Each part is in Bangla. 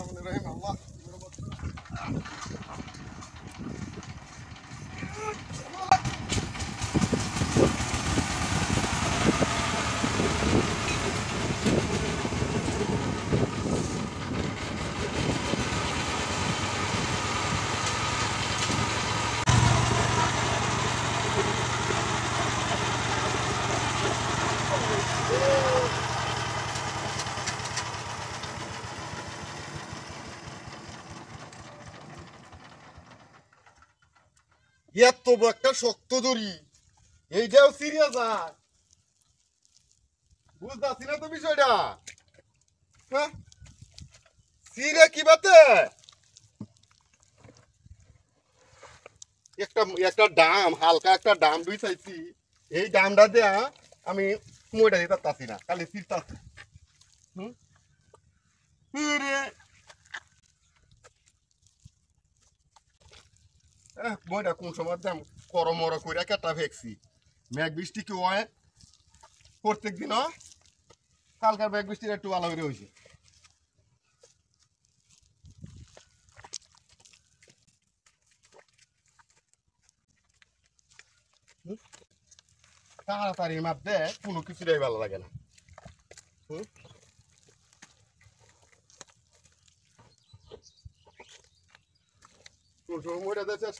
الله. এত একটা শক্ত দড়ি। এইটাও সিরিয়াস আর। বুঝতেছি না তো বিষয়টা? হ্যাঁ? সিরিয়া কি বাতে? একটা একটা ডাম, হালকা একটা ডাম দুই চাইছি এই ডামটা দেয়া আমি মইটা দিতে পারতাছি না, খালি ফিরতাছি। হুম? রে বইটা কোন সময় দাম করমর করে কেটা ভেকছি মেঘ বৃষ্টি কি হয় প্রত্যেক দিন হয়? কালকার মেঘ বৃষ্টির একটু ভালো করে হয়েছে হুম? তাড়াতাড়ি মাপ দে কোনো কিছুটাই ভালো লাগে না হুম? সময় শেষ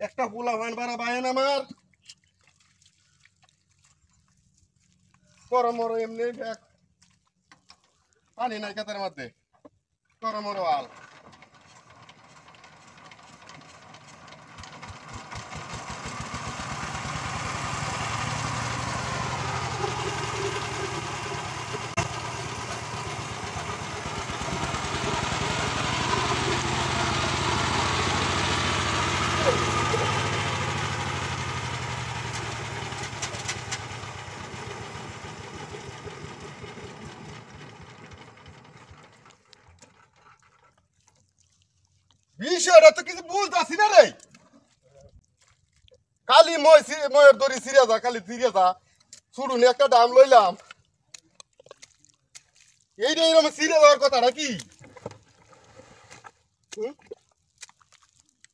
একটা পোলা ভান বাড়া বায়েন আমার। করমর এমনি ব্যাগ। পানি নাই কাতার মধ্যে। করমর আল বিষয়টা তো কিছু বুঝতেছি না রে। কালি মই ময়ের দড়ি সিরিয়া যা, কালি সিরিয়া যা। শুরুন একটা দাম লইলাম। এইটা এরকম সিরিয়া যাওয়ার কথা নাকি?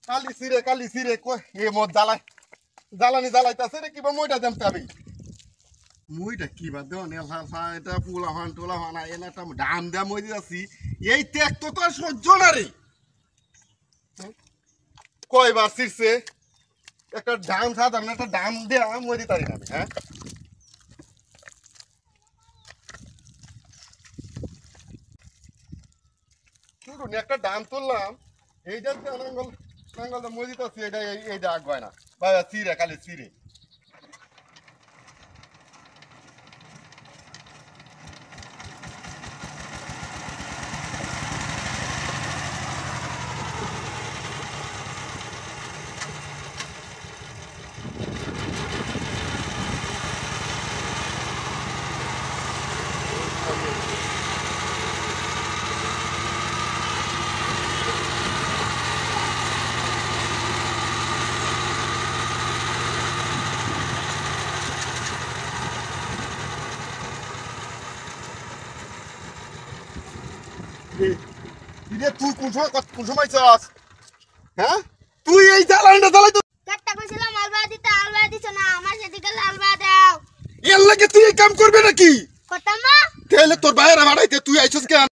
কালি সিরে কালি কই এ মত জ্বালাই জ্বালানি জ্বালাইতাছে রে, কিবা মইটা দেম চাবি মুইটা কি বাদ দেও নে এটা পোলা হান টোলা হানা এনা একটা দাম দেয়া মই দিতাছি এই ত্যাগ তো তো আর সহ্য না রে। কয়বার ছিড়ছে? একটা ডাম সাধারণ একটা ডাম দেয়া মরি তারি না হ্যাঁ? শুনুন, একটা ডাম তুললাম এইটা নাঙ্গল নাঙ্গল মজিত আছে এটা এই- এইটা আগ না। বা চিরে খালি চিরে রে তুই কোন সময় কোন সময় চাস হ্যাঁ? তুই এই জ্বালানিটা জ্বালাই তো কাটটা কইছিলাম আলবা দিতে আলবা দিছ না আমার সেদিকে আলবা দাও। এর লাগে তুই এই কাম করবে নাকি? কথা না তাহলে তোর বাইরে বাড়াইতে তুই আইছস কেন?